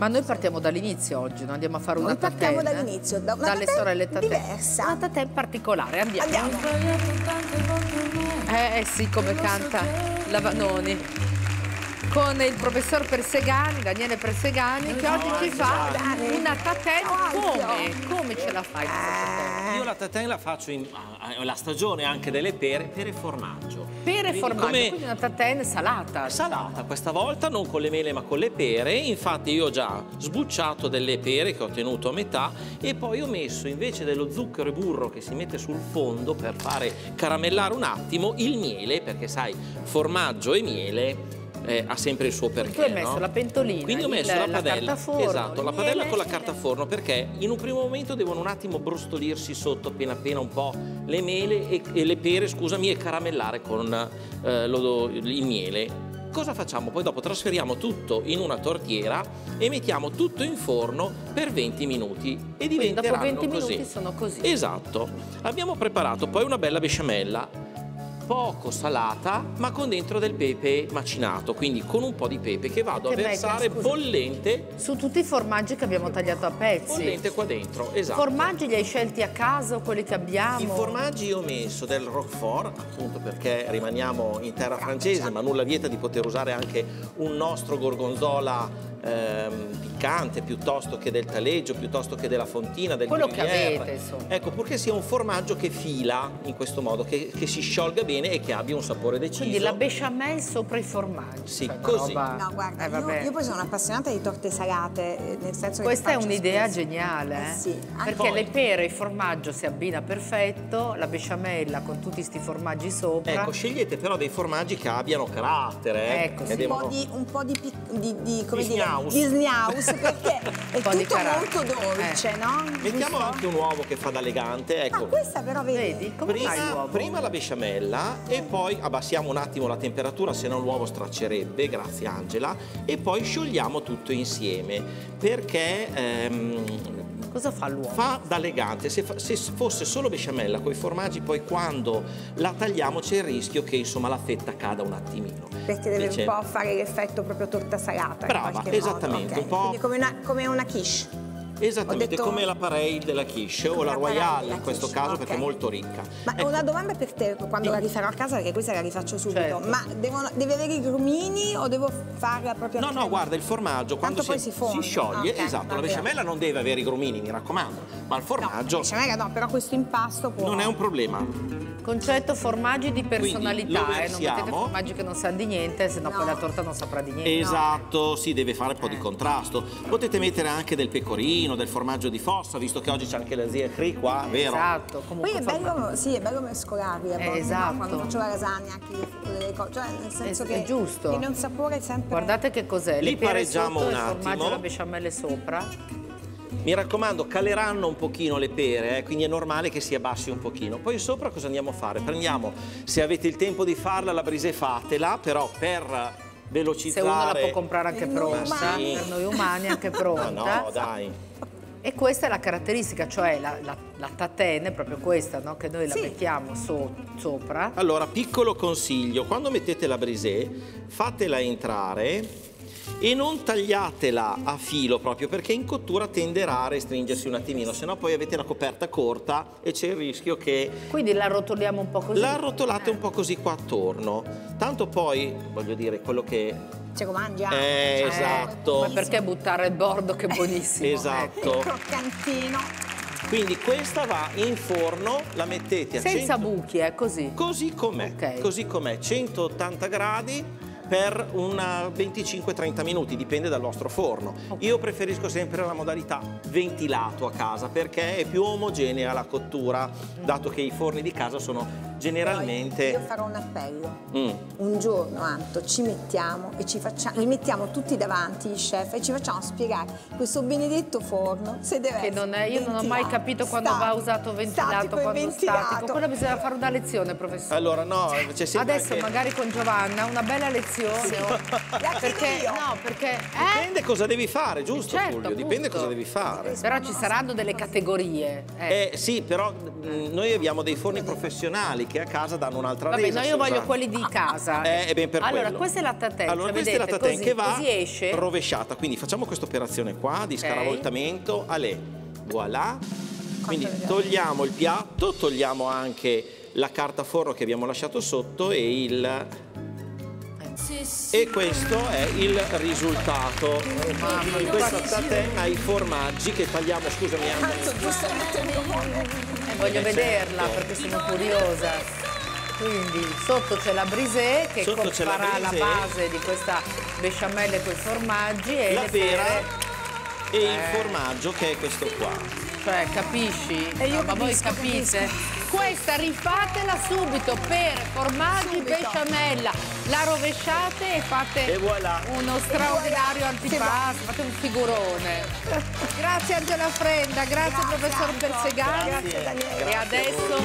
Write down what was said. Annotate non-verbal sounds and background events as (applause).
Ma noi partiamo dall'inizio oggi, non andiamo a fare Noi una partiamo tatena? dall'inizio, da una dalle tatena sorelle diversa. Una tatè particolare, andiamo. Andiamo. Eh, eh sì, come canta la Vanoni. Con il professor Persegani, Daniele Persegani, che oggi ci fa una tatè Ciao, come? Come ce la fai? Io la tatè la faccio in ah, la stagione anche delle pere, pere e formaggio. Pere e formaggio, come- quindi una tatè salata. Salata questa volta, non con le mele ma con le pere. Infatti io ho già sbucciato delle pere che ho tenuto a metà e poi ho messo invece dello zucchero e burro che si mette sul fondo per fare caramellare un attimo il miele, perché sai, formaggio e miele eh, ha sempre il suo perché. Tu hai messo no? la pentolina, Quindi ho il- messo la la padella. carta forno, esatto, la il padella con la carta forno perché in un primo momento devono un attimo brustolirsi sotto appena appena un po' le mele e, e le pere, scusami, e caramellare con eh, lo- il miele. Cosa facciamo? Poi dopo trasferiamo tutto in una tortiera e mettiamo tutto in forno per 20 minuti e Quindi dopo diventeranno 20 così. minuti sono così. Esatto. Abbiamo preparato poi una bella besciamella poco salata ma con dentro del pepe macinato quindi con un po' di pepe che vado Che a versare scusa. bollente Su tutti i formaggi che abbiamo tagliato a pezzi. bollente qua dentro esatto Formaggi li hai scelti a caso, quelli che abbiamo? I formaggi io ho messo del Roquefort, appunto perché rimaniamo in terra francese, ma nulla vieta di poter usare anche un nostro gorgonzola ehm, piccante piuttosto che del taleggio, piuttosto che della fontina, del Quello che gruyère. avete, insomma. Ecco, purché sia un formaggio che fila in questo modo, che, che si sciolga bene e che abbia un sapore deciso. Quindi la bechamel sopra i formaggi. Sì, Cioè, così. roba- No, guarda, Eh, io, io poi sono appassionata di torte salate, eh, nel senso che Questa è un'idea geniale, eh? Eh sì, anche perché poi- le pere e il formaggio si abbina perfetto, la besciamella con tutti sti formaggi sopra. Ecco, scegliete però dei formaggi che abbiano carattere, eh, Ecco, che sì. un po' di, un po' di, di, di, come Di dire, snaus. di snaus, perché è tutto molto dolce, Eh. no? Mettiamo Giusto? anche un uovo che fa da elegante, Ah, ecco. questa però vedi, Vedi? Come fai Prima, l'uovo? prima la besciamella e poi abbassiamo un attimo la temperatura, se no l'uovo straccerebbe, grazie Angela, e poi sciogliamo tutto insieme perché ehm, Cosa fa l'uovo? fa da elegante. Se, fa- se fosse solo besciamella con i formaggi, poi quando la tagliamo c'è il rischio che insomma la fetta cada un attimino. perché deve Invece- un po' fare l'effetto proprio torta salata. in Brava, esattamente, ok. un po'- Quindi come una, come una quiche. Esattamente, detto- come la Parade della quiche o la la Royale in questo quiche, caso ok. perché è molto ricca. Ma Ecco, una domanda per te quando la rifarò a casa, perché questa la rifaccio subito. Certo. Ma devono- deve avere i grumini o devo farla proprio No, no, guarda, il formaggio quando Tanto poi si fonde. scioglie, Ok, esatto, la besciamella non deve avere i grumini, mi raccomando, ma il formaggio No, no, però questo impasto può... non è un problema. Concetto formaggi di personalità, eh? non mettete formaggi che non sanno di niente, sennò No. poi la torta non saprà di niente. Esatto, sì, deve fare un po' di Eh. contrasto. Potete mettere anche del pecorino, del formaggio di fossa, visto che oggi c'è anche la zia Cri qua, vero? Esatto, Poi comunque è forma- bello, sì, è bello mescolarli a Eh, volte, no? esatto. quando faccio la lasagna, anche le, delle cose, cioè nel senso È- che è giusto. tiene un sapore sempre... Guardate che cos'è, Li le pareggiamo sotto, un il formaggio attimo. e la besciamella sopra. Mi raccomando, caleranno un pochino le pere, eh, quindi è normale che si abbassi un pochino. Poi sopra cosa andiamo a fare? Prendiamo, se avete il tempo di farla, la brise fatela, però per Se velocizzare... uno la può comprare anche pronta, umani. per noi umani anche (laughs) pronta. no, dai. E questa è la caratteristica, cioè la, la, la tatene, proprio questa, no? che noi la Sì. mettiamo so- sopra. Allora, piccolo consiglio, quando mettete la brisée, fatela entrare e non tagliatela a filo proprio perché in cottura tenderà a restringersi un attimino, se no poi avete la coperta corta e c'è il rischio che Quindi la rotoliamo un po' così. la arrotolate un po' così qua attorno. Tanto poi, voglio dire, quello che... Ce lo mangia. Eh, Cioè, esatto. Ma perché buttare il bordo che è buonissimo? Esatto. Il croccantino. Quindi questa va in forno, la mettete a Senza 100 buchi, è così. Così com'è, Ok. così com'è, 180 gradi per una 25-30 minuti, dipende dal vostro forno. Io preferisco sempre la modalità ventilato a casa perché è più omogenea la cottura, dato che i forni di casa sono Poi generalmente... io farò un appello. Mm. Un giorno, Anto, ci mettiamo e ci facciamo, li mettiamo tutti davanti, i chef, e ci facciamo spiegare questo benedetto forno se deve Che non è, io non ho mai capito quando statico, va usato ventilato, quando ventilato. statico. Quello bisogna fare una lezione, professore. Allora no, c'è sempre Adesso anche- magari con Giovanna una bella lezione. oh. (laughs) La perché no, perché eh? Dipende cosa devi fare, giusto Certo, Fulvio? Dipende cosa devi fare. Però ci saranno delle categorie. eh. Eh sì, però mh, noi abbiamo dei forni professionali che a casa danno un'altra Vabbè, resa. no, io voglio usano. quelli di casa. Eh, ben per allora, quello. questa è la tatenza, Allora, questa è la taten che va rovesciata. Quindi facciamo questa operazione qua di scaravoltamento. Ale, voilà. Quindi togliamo il piatto, togliamo anche la carta forno che abbiamo lasciato sotto e il... E questo è il risultato. In questa taten hai i formaggi che tagliamo, scusami Anna. Eh, voglio Eh, vederla certo. perché sono curiosa. Quindi sotto c'è la brisée che la farà la, brisée. base di questa besciamella con i formaggi e La le pera e il Eh. formaggio che è questo qua. Cioè, capisci? E io No, ma voi capisco, capite? Questa rifatela subito per formaggi Subito. besciamella. La rovesciate e fate E voilà. uno straordinario antipasto, fate un figurone. Grazie Angela Frenda, grazie, Grazie, professor Anto. Persegani. Grazie, Daniele. E adesso